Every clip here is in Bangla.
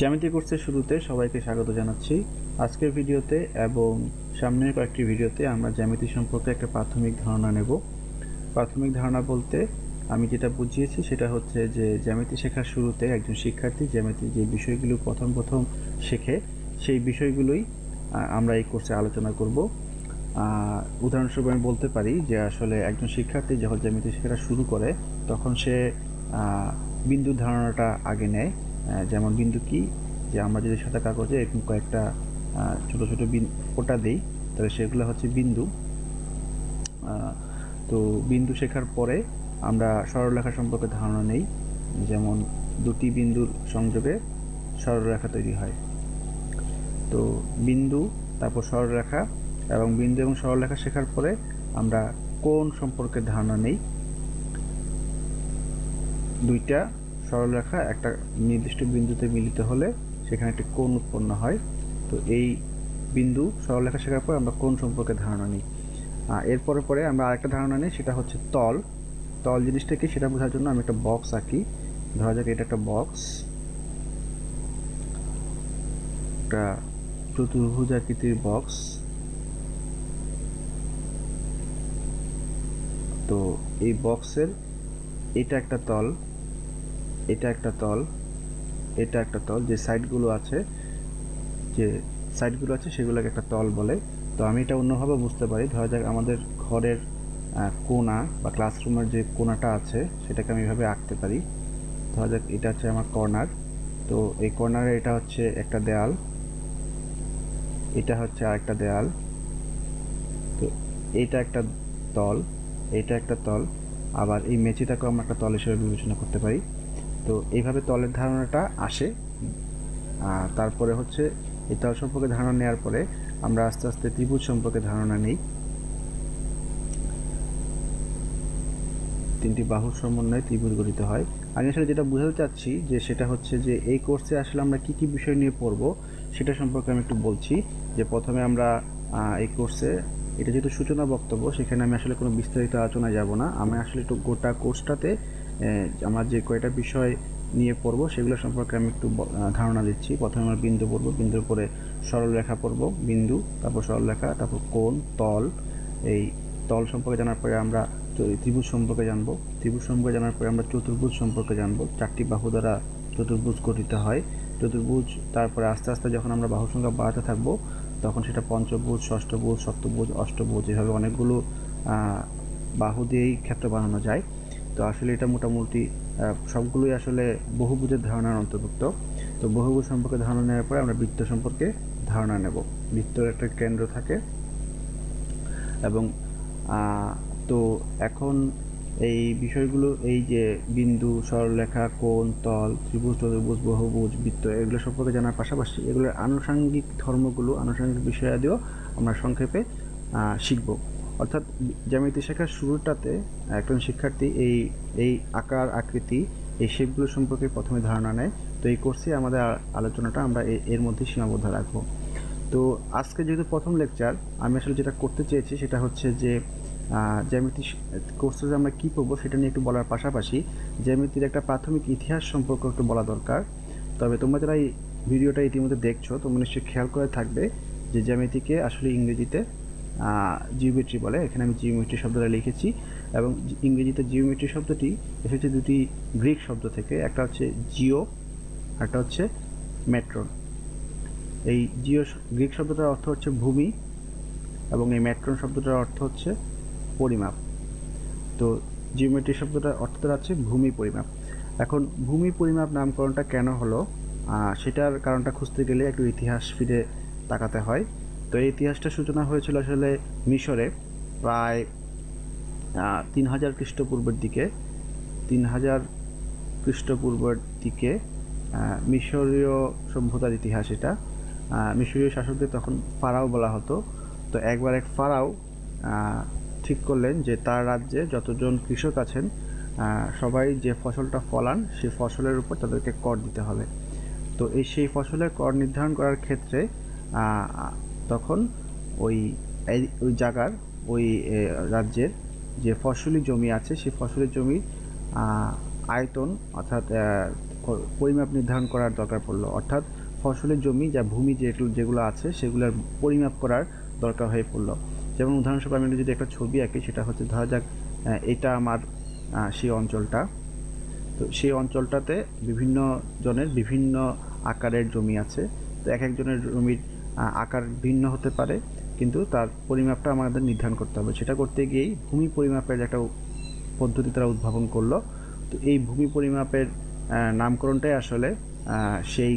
জ্যামিতি কোর্সের শুরুতে সবাইকে স্বাগত জানাচ্ছি। আজকের ভিডিওতে এবং সামনের কয়েকটি ভিডিওতে আমরা জ্যামিতি সম্পর্কে একটা প্রাথমিক ধারণা নেব। প্রাথমিক ধারণা বলতে আমি যেটা বুঝিয়েছি সেটা হচ্ছে যে জ্যামিতি শেখার শুরুতে একজন শিক্ষার্থী জ্যামিতি যে বিষয়গুলো প্রথম প্রথম শেখে সেই বিষয়গুলোই আমরা এই কোর্সে আলোচনা করব। উদাহরণস্বরূপ আমি বলতে পারি যে আসলে একজন শিক্ষার্থী যখন জ্যামিতি শেখাটা শুরু করে তখন সে আহ, বিন্দুর ধারণাটা আগে নেয়। যেমন বিন্দু কি যে আমরা যদি সাদা কাগজে এরকম কয়েকটা ছোট ছোট বিন, ফোঁটা দিই, তাহলে সেগুলো হচ্ছে বিন্দু। তো বিন্দু শেখার পরে আমরা সরলরেখা সম্পর্কে ধারণা নেই। যেমন দুটি বিন্দুর সংযোগে সরলরেখা তৈরি হয়। তো বিন্দু, তারপর সরলরেখা এবং বিন্দু এবং সরলরেখা শেখার পরে আমরা কোন সম্পর্কে ধারণা নেই। দুইটা সরলরেখা একটা নির্দিষ্ট বিন্দুতে মিলিত হলে সেখানে একটি কোণ উৎপন্ন হয়। তো এই বিন্দু সরলরেখা শেখার পর আমরা কোণ সম্পর্কে ধারণা নিই। এরপরে পরে আমরা আরেকটা ধারণা নিই, সেটা হচ্ছে তল। তল জিনিসটাকে সেটা বোঝার জন্য আমি একটা বক্স আঁকি। ধরা যাক এটা একটা বক্স। একটা চতুর্ভুজ আকৃতির বক্স। তো এই বক্সের এটা একটা তল। এটা একটা তল, এটা একটা তল, যে সাইডগুলো আছে, যে সাইডগুলো আছে সেগুলোকে একটা তল বলে। তো আমি এটা অন্যভাবে বুঝতে পারি। ধরা যাক আমাদের ঘরের কোনা বা ক্লাসরুমের যে কোনাটা আছে, সেটাকে আমি এভাবে আঁকতে পারি। ধরা যাক এটা হচ্ছে আমার কর্নার। তো এই কর্নারে এটা হচ্ছে একটা দেয়াল। এটা হচ্ছে আরেকটা দেয়াল। তো এইটা একটা তল, এইটা একটা তল। আবার এই মেঝেটাকেও আমরা একটা তল হিসেবে বিবেচনা করতে পারি। তো এইভাবে তলের ধারণাটা আসে। তারপরে হচ্ছে এই তল সম্পর্কে ধারণা নেওয়ার পরে আমরা আস্তে আস্তে ত্রিভুজ সম্পর্কে ধারণা নেই। তিনটি বাহুর সমন্বয়ে ত্রিভুজ গঠিত হয়। আমি আসলে যেটা বোঝাতে চাচ্ছি যে সেটা হচ্ছে যে এই কোর্সে আসলে আমরা কি কি বিষয় নিয়ে পড়ব সেটা সম্পর্কে আমি একটু বলছি যে প্রথমে আমরা এই কোর্সে, এটা যেহেতু সূচনা বক্তব্য, সেখানে আমি আসলে কোনো বিস্তারিত আলোচনায় যাব না। আমি আসলে একটু গোটা কোর্সটাতে আমরা যে কয়টা বিষয় নিয়ে পড়ব সেগুলো সম্পর্কে আমি একটু ধারণা দিচ্ছি। প্রথমে আমরা বিন্দু পড়ব। বিন্দুর পরে সরলরেখা পড়ব। বিন্দু, তারপর সরলরেখা, তারপর কোণ, তল। এই তল সম্পর্কে জানার পরে আমরা ত্রিভুজ সম্পর্কে জানব। ত্রিভুজ সম্পর্কে জানার পরে আমরা চতুর্ভুজ সম্পর্কে জানব। চারটি বাহু দ্বারা চতুর্ভুজ গঠিত হয়। চতুর্ভুজ, তারপরে আস্তে আস্তে যখন আমরা বাহু সংখ্যা বাড়াতে থাকব, তখন সেটা পঞ্চভুজ, ষষ্ঠভুজ, সপ্তভুজ, অষ্টভুজ, এভাবে অনেকগুলো বাহু দিয়েই ক্ষেত্র বানানো যায়। তো আসলে এটা মোটামুটি সবগুলোই আসলে বহুভুজের ধারণার অন্তর্ভুক্ত। তো বহুভুজ সম্পর্কে ধারণা নেওয়ার পরে আমরা বৃত্ত সম্পর্কে ধারণা নেব। বৃত্তর একটা কেন্দ্র থাকে। এবং তো এখন এই বিষয়গুলো, এই যে বিন্দু সরলরেখা কোণ, তল, ত্রিভুজ, চতুর্ভুজ, বহুভুজ, বৃত্ত, এগুলো সম্পর্কে জানার পাশাপাশি এগুলোর আনুষাঙ্গিক ধর্মগুলো, আনুষাঙ্গিক বিষয়াদিও আমরা সংক্ষেপে শিখব। অর্থাৎ জ্যামিতি শেখার শুরুটাতে একজন শিক্ষার্থী এই এই আকার, আকৃতি, এই শেপগুলো সম্পর্কে প্রথমে ধারণা নেয়। তো এই কোর্সে আমাদের আলোচনাটা আমরা এর মধ্যে সীমাবদ্ধ রাখব। তো আজকে যেহেতু প্রথম লেকচার আমি আসলে যেটা করতে চেয়েছি সেটা হচ্ছে যে জ্যামিতি কোর্সে আমরা কী পড়ব সেটা নিয়ে একটু বলার পাশাপাশি জ্যামিতির একটা প্রাথমিক ইতিহাস সম্পর্কে একটু বলা দরকার। তবে তোমরা যারা এই ভিডিওটা ইতিমধ্যে দেখছ, তোমরা নিশ্চয়ই খেয়াল করে থাকবে যে জ্যামিতিকে আসলে ইংরেজিতে জিওমেট্রি বলে। এখানে আমি জিওমেট্রি শব্দটা লিখেছি এবং ইংরেজিতে জিওমেট্রি শব্দটি এসেছে দুটি গ্রিক শব্দ থেকে, একটা হচ্ছে জিও একটা হচ্ছে মেট্রন এই জিও গ্রিক শব্দটার অর্থ হচ্ছে ভূমি এবং এই ম্যাট্রন শব্দটার অর্থ হচ্ছে পরিমাপ। তো জিওমেট্রি শব্দটার অর্থ দাঁড়াচ্ছে ভূমি পরিমাপ। এখন ভূমি পরিমাপ নামকরণটা কেন হলো? সেটার কারণটা খুঁজতে গেলে একটু ইতিহাস ফিরে তাকাতে হয়। তো এই ইতিহাসটা সূচনা হয়েছিল আসলে মিশরে প্রায় তিন হাজার খ্রিস্টপূর্বের দিকে। তিন হাজার খ্রিস্টপূর্বের দিকে মিশরীয় সভ্যতার ইতিহাস এটা। মিশরীয় শাসকদের তখন ফারাও বলা হতো। তো একবার এক ফারাও ঠিক করলেন যে তার রাজ্যে যতজন কৃষক আছেন সবাই যে ফসলটা ফলান, সেই ফসলের উপর তাদেরকে কর দিতে হবে। তো এই সেই ফসলের কর নির্ধারণ করার ক্ষেত্রে তখন ওই ওই জায়গার ওই রাজ্যের যে ফসলি জমি আছে, সেই ফসলি জমির আয়তন অর্থাৎ পরিমাপ নির্ধারণ করার দরকার পড়ল। অর্থাৎ ফসলের জমি যা ভূমি যেগুলো যেগুলো আছে, সেগুলোর পরিমাপ করার দরকার হয়ে পড়ল। যেমন উদাহরণস্বরূপ আমি যদি একটা ছবি আঁকি, সেটা হচ্ছে ধরা যাক এটা আমার সেই অঞ্চলটা। তো সেই অঞ্চলটাতে বিভিন্ন জনের বিভিন্ন আকারের জমি আছে। তো এক একজনের জমির আকার ভিন্ন হতে পারে, কিন্তু তার পরিমাপটা আমাদের নির্ধারণ করতে হবে। সেটা করতে গিয়েই ভূমি পরিমাপের একটা পদ্ধতি তারা উদ্ভাবন করল। তো এই ভূমি পরিমাপের নামকরণটাই আসলে সেই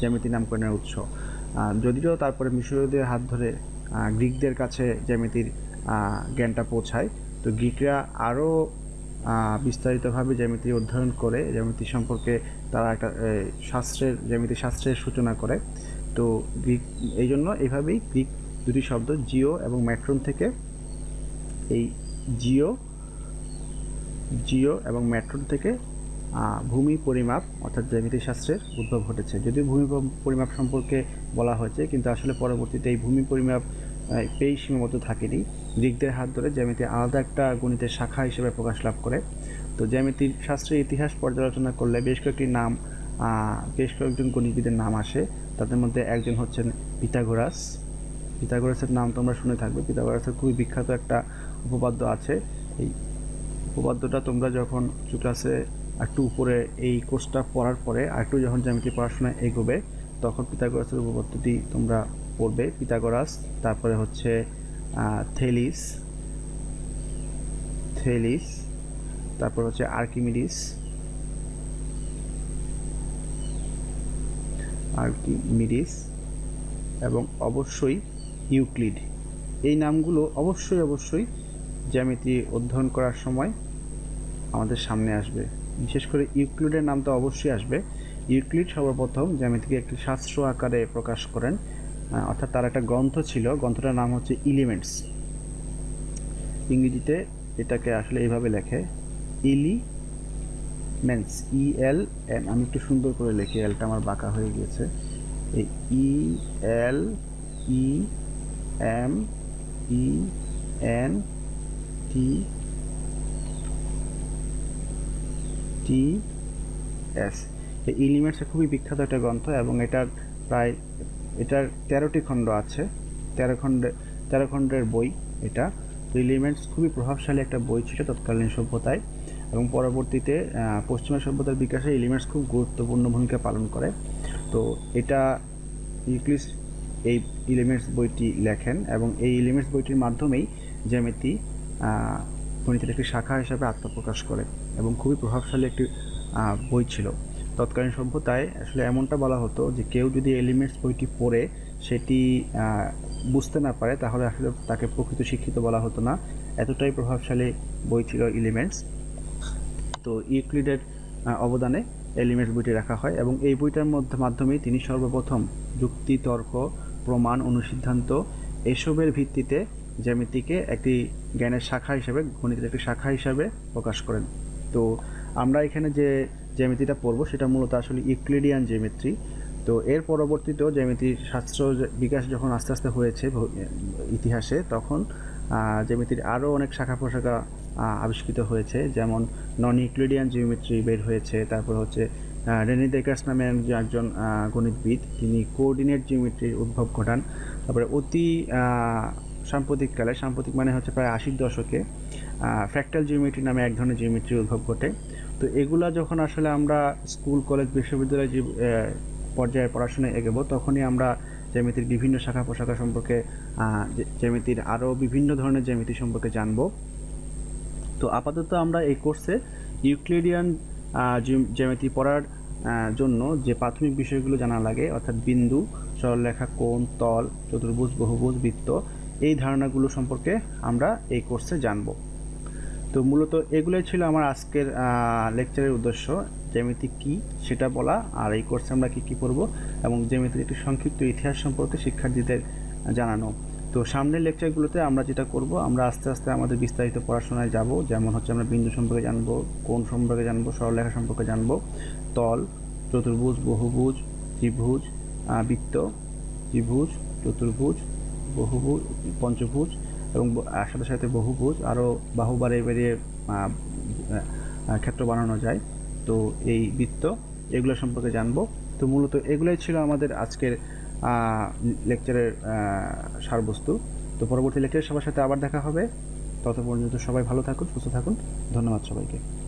জ্যামিতি নামকরণের উৎস। যদিও তারপরে মিশরীয়দের হাত ধরে গ্রিকদের কাছে জ্যামিতির জ্ঞানটা পৌঁছায়, তো গ্রিকরা আরও বিস্তারিতভাবে জ্যামিতি অধ্যয়ন করে, জ্যামিতি সম্পর্কে তারা একটা শাস্ত্রের, জ্যামিতি শাস্ত্রের সূচনা করে। তো গ্রিক, এই জন্য এইভাবেই গ্রিক দুটি শব্দ, জিও এবং ম্যাট্রন থেকে এই জিও জিও এবং ম্যাট্রন থেকে ভূমি পরিমাপ, অর্থাৎ জ্যামিতি শাস্ত্রের উদ্ভব ঘটেছে। যদিও ভূমি পরিমাপ সম্পর্কে বলা হয়েছে, কিন্তু আসলে পরবর্তীতে এই ভূমি পরিমাপ পেয়েই সীমাবদ্ধ থাকেনি। গ্রিকদের হাত ধরে জ্যামিতি আলাদা একটা গণিতের শাখা হিসেবে প্রকাশ লাভ করে। তো জ্যামিতির শাস্ত্রের ইতিহাস পর্যালোচনা করলে বেশ কয়েকটি নাম বেশ কয়েকজন গণিতবিদের নাম আসে। তাদের মধ্যে একজন হচ্ছেন পিথাগোরাস। পিথাগোরাসের নাম তোমরা শুনে থাকবে। পিথাগোরাসের খুবই বিখ্যাত একটা উপপাদ্য আছে। এই উপপাদ্যটা তোমরা যখন উঁচু ক্লাসে একটু উপরে এই কোর্সটা পড়ার পরে, আরেকটু যখন জ্যামিতি পড়াশোনায় এগোবে, তখন পিথাগোরাসের উপপাদ্যটি তোমরা পড়বে। পিথাগোরাস, তারপরে হচ্ছে থেলিস থেলিস, তারপর হচ্ছে আর্কিমিডিস আর্কিমিডিস এবং অবশ্যই ইউক্লিড। এই নামগুলো অবশ্যই অবশ্যই জ্যামিতি অধ্যয়ন করার সময় আমাদের সামনে আসবে। বিশেষ করে ইউক্লিডের নাম তো অবশ্যই আসবে। ইউক্লিড সর্বপ্রথম জ্যামিতিকে একটি শাস্ত্র আকারে প্রকাশ করেন অর্থাৎ তার একটা গ্রন্থ ছিল। গ্রন্থটার নাম হচ্ছে ইলিমেন্টস। ইংরেজিতে এটাকে আসলে এইভাবে লেখে, elements E L N আমি একটু সুন্দর করে লিখি এলটা আমার বাঁকা হয়ে গিয়েছে। এই E L E M E N T T S এই ইলিমেন্টস খুবই বিখ্যাত একটা গ্রন্থ এবং এটার প্রায়, এটার তেরোটি খণ্ড আছে। তেরো খণ্ডে, তেরো খণ্ডের বই এটা। তো এলিমেন্টস খুবই প্রভাবশালী একটা বই ছিল তৎকালীন সভ্যতায়। এবং পরবর্তীতে পশ্চিমা সভ্যতার বিকাশে এলিমেন্টস খুব গুরুত্বপূর্ণ ভূমিকা পালন করে। তো এটা ইউক্লিস এই এলিমেন্টস বইটি লেখেন এবং এই এলিমেন্টস বইটির মাধ্যমেই জ্যামিতি গণিতের একটি শাখা হিসাবে আত্মপ্রকাশ করে এবং খুবই প্রভাবশালী একটি বই ছিল। তৎকালীন সভ্যতায় আসলে এমনটা বলা হতো যে কেউ যদি এলিমেন্টস বইটি পড়ে, সেটি বুঝতে না পারে, তাহলে আসলে তাকে প্রকৃত শিক্ষিত বলা হতো না। এতটাই প্রভাবশালী বই ছিল এলিমেন্টস। তো ইউক্লিডের অবদানে এলিমেন্টস বইটি রাখা হয় এবং এই বইটার মধ্যে মাধ্যমেই তিনি সর্বপ্রথম যুক্তি তর্ক প্রমাণ অনুসিদ্ধান্ত এসবের ভিত্তিতে জ্যামিতিকে একটি জ্ঞানের শাখা হিসেবে, গণিতের একটি শাখা হিসাবে প্রকাশ করেন। তো আমরা এখানে যে জ্যামিতিটা পড়ব সেটা মূলত আসলে ইউক্লিডিয়ান জ্যামিত্রি তো এর পরবর্তীতেও জ্যামিতির শাস্ত্র বিকাশ যখন আস্তে আস্তে হয়েছে ইতিহাসে, তখন জ্যামিতির আরও অনেক শাখা প্রশাখা আবিষ্কৃত হয়েছে, যেমন নন ইউক্লিডিয়ান জিওমেট্রি বের হয়েছে, তারপর হচ্ছে রেনি ডেকার্স নামে একজন- গণিতবিদ, তিনি কোঅর্ডিনেট জিওমেট্রির উদ্ভব ঘটান, তারপরে অতি সাম্প্রতিককালে, সাম্প্রতিক মানে হচ্ছে প্রায় আশির দশকে ফ্র্যাক্টাল জিওমেট্রি নামে এক ধরনের জিওমেট্রির উদ্ভব ঘটে। তো এগুলা যখন আসলে আমরা স্কুল কলেজ বিশ্ববিদ্যালয় যে পর্যায়ে পড়াশোনায় এগোবো, তখনই আমরা জ্যামিতির বিভিন্ন শাখা প্রশাখা সম্পর্কে জ্যামিতির আরও বিভিন্ন ধরনের জ্যামিতি সম্পর্কে জানব। তো আপাতত আমরা এই কোর্সে ইউক্লিডিয়ান জ্যামিতি পড়ার জন্য যে প্রাথমিক বিষয়গুলো জানা লাগে, অর্থাৎ বিন্দু, সরলরেখা, কোণ, তল, চতুর্ভুজ, বহুভুজ, বৃত্ত, এই ধারণাগুলো সম্পর্কে আমরা এই কোর্সে জানব। তো মূলত এগুলোই ছিল আমার আজকের লেকচারের উদ্দেশ্য, জ্যামিতি কি সেটা বলা, আর এই কোর্সে আমরা কি কি পড়ব এবং জ্যামিতির একটি সংক্ষিপ্ত ইতিহাস সম্পর্কে শিক্ষার্থীদের জানানো। তো সামনের লেকচারগুলোতে আমরা যেটা করব, আমরা আস্তে আস্তে আমাদের বিস্তারিত পড়াশোনায় যাব। যেমন হচ্ছে আমরা বিন্দু সম্পর্কে জানব কোন সম্পর্কে জানব, সরলরেখা সম্পর্কে জানব, তল, চতুর্ভুজ, বহুভুজ, ত্রিভুজ বৃত্ত, ত্রিভুজ, চতুর্ভুজ, বহুভুজ, পঞ্চভুজ এবং সাথে সাথে বহুভুজ। আরও বাহু বাড়িয়ে বেরিয়ে ক্ষেত্র বানানো যায়। তো এই বৃত্ত, এগুলো সম্পর্কে জানব। তো মূলত এগুলোই ছিল আমাদের আজকের লেকচারের সারবস্তু। তো পরবর্তী লেকচারের সবার সাথে আবার দেখা হবে। তত পর্যন্ত সবাই ভালো থাকুন, সুস্থ থাকুন। ধন্যবাদ সবাইকে।